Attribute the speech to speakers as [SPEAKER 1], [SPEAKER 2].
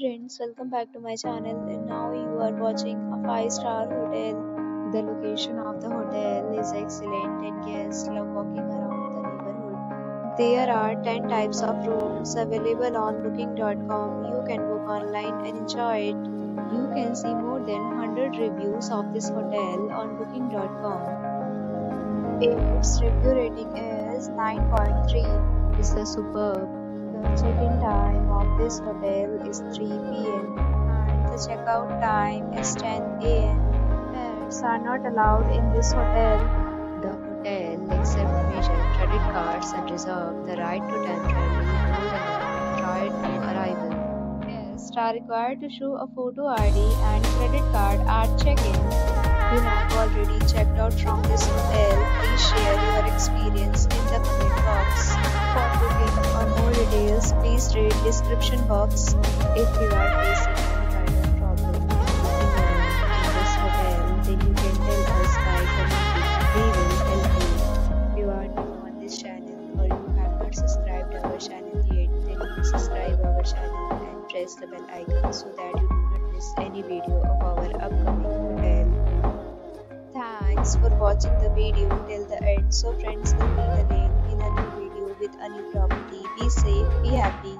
[SPEAKER 1] friends, welcome back to my channel and now you are watching a 5 star hotel. The location of the hotel is excellent and guests love walking around the neighborhood. There are 10 types of rooms available on booking.com. You can book online and enjoy it. You can see more than 100 reviews of this hotel on booking.com. Its review rating is 9.3. It's a superb. The check-in time of this hotel is 3 p.m. and the checkout time is 10 a.m. Pets are not allowed in this hotel. The hotel accepts major credit cards and reserves the right to temporarily hold amount prior to arrival. Guests are required to show a photo ID and credit card at check-in. You have already checked out from this hotel, please share details, please read description box. If you are facing any kind of problem in this hotel, then you can tell us by commenting. We will help you. If you are new on this channel or you have not subscribed our channel yet, then please subscribe our channel and press the bell icon so that you do not miss any video of our upcoming hotel. Thanks for watching the video till the end. So friends will a new video with a new property. Be safe, be happy.